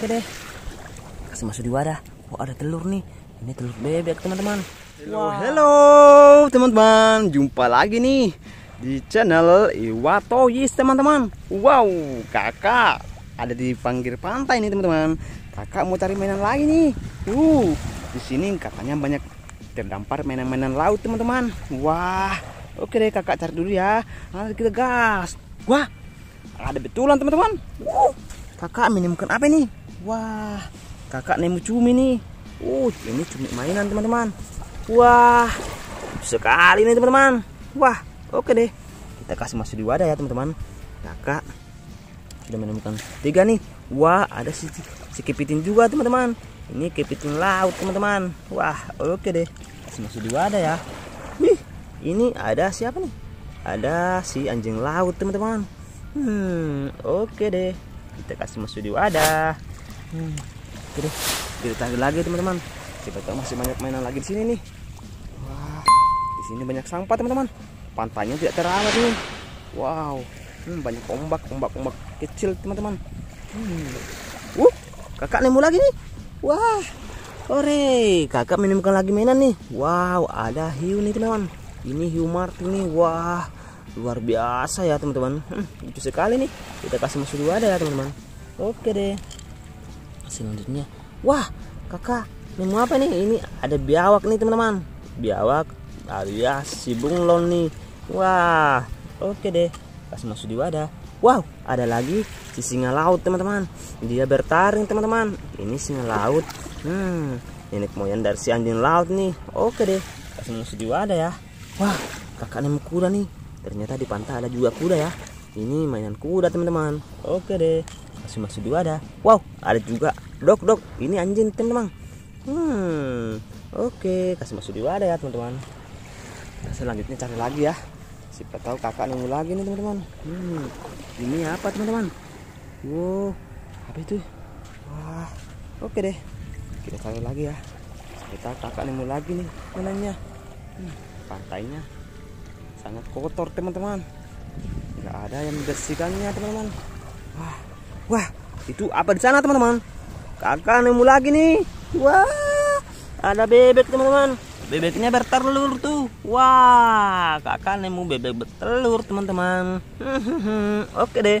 oke deh kasih masuk di wadah oh ada telur nih ini telur bebek teman-teman halo teman-teman, jumpa lagi nih di channel Iwatoyis teman-teman. Wow, kakak ada di pinggir pantai nih teman-teman. Kakak mau cari mainan lagi nih. Uh, di sini katanya banyak terdampar mainan-mainan laut teman-teman. Wah, oke deh kakak cari dulu ya. Nanti kita gas. Wah, ada betulan teman-teman. Uh, kakak menemukan apa nih? Wah, kakak nemu cumi nih. Uh, ini cumi mainan teman-teman. Wah, sekali nih teman-teman. Wah, oke deh. Kita kasih masuk di wadah ya teman-teman. Kakak sudah menemukan tiga nih. Wah, ada si, si kepiting juga teman-teman. Ini kepiting laut teman-teman. Wah, oke deh. Kasih masuk di wadah ya. Wih, ini ada siapa nih? Ada si anjing laut teman-teman. Hmm, oke deh. Kita kasih masuk di wadah. Hmm, deh. Kita tarik lagi teman-teman. Kita tahu masih banyak mainan lagi di sini nih. Wah, di sini banyak sampah teman-teman. Pantainya tidak terawat nih. Wow, hmm, banyak ombak, ombak, ombak kecil teman-teman. Hmm. Uh, kakak nemu lagi nih. Wah, ore, kakak menemukan lagi mainan nih. Wow, ada hiu nih teman-teman. Ini hiu martin nih. Wah, luar biasa ya teman-teman. Hmm, lucu sekali nih. Kita kasih masuk dulu ada ya teman-teman. Oke deh. Selanjutnya, wah, kakak nemu apa nih? Ini ada biawak nih teman-teman. Biawak alias si bunglon nih. Wah, oke deh. Kasih masuk di wadah. Wow, ada lagi si singa laut teman-teman. Dia bertaring teman-teman. Ini singa laut. Hmm, ini moyang dari si anjing laut nih. Oke deh, kasih masuk di wadah ya. Wah, kakak nemu kuda nih. Ternyata di pantai ada juga kuda ya. Ini mainan kuda teman-teman. Oke deh, kasih masuk di wadah. Wow, ada juga dok dok. Ini anjing teman-teman. Hmm, oke, kasih masuk di wadah ya teman-teman. Nah, selanjutnya cari lagi ya. Siapa tahu kakak nemu lagi nih teman-teman. Hmm, ini apa teman-teman? Wow, apa itu? Wah, oke deh. Kita cari lagi ya. Kita kakak nemu lagi nih mainannya. Hmm, pantainya sangat kotor teman-teman. Nggak ada yang membersihkannya teman-teman. Wah, wah, itu apa di sana teman-teman? Kakak nemu lagi nih. Wah, ada bebek teman-teman. Bebeknya bertelur tuh. Wah, kakak nemu bebek bertelur teman-teman. Oke deh.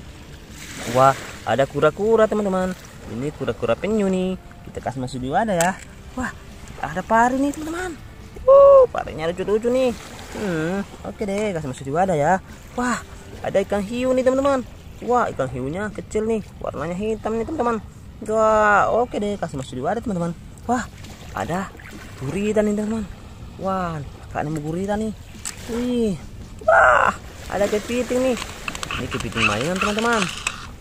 Wah, ada kura-kura teman-teman. Ini kura-kura penyu nih. Kita kasih masuk di wadah ya. Wah, ada pari nih teman-teman. Wuh, parinya lucu-lucu nih. Hmm, oke deh, kasih masuk di wadah ya. Wah, ada ikan hiu nih teman-teman. Wah, ikan hiunya kecil nih, warnanya hitam nih teman-teman. Wah, oke deh, kasih masuk di wadah teman-teman. Wah, ada gurita nih teman-teman. Wah, kak nemu gurita nih. Wih, wah, ada kepiting nih. Ini kepiting mainan teman-teman.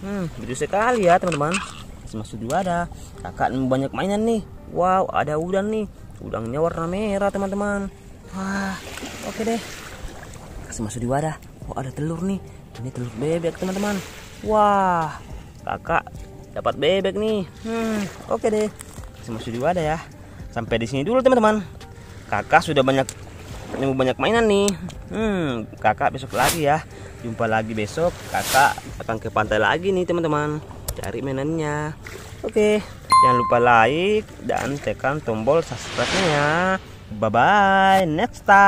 Hmm, lucu sekali ya teman-teman. Kasih masuk di wadah. Kakak nemu banyak mainan nih. Wow, ada udang nih. Udangnya warna merah teman-teman. Wah, oke deh. Kasih masuk di wadah. Oh, ada telur nih. Ini telur bebek teman-teman. Wah, kakak dapat bebek nih. Hmm, oke deh. Kasih masuk di wadah ya. Sampai di sini dulu teman-teman. Kakak sudah banyak nemu banyak mainan nih. Hmm, kakak besok lagi ya. Jumpa lagi besok. Kakak akan ke pantai lagi nih teman-teman. Cari mainannya. Oke, jangan lupa like dan tekan tombol subscribe-nya. Bye bye, next time.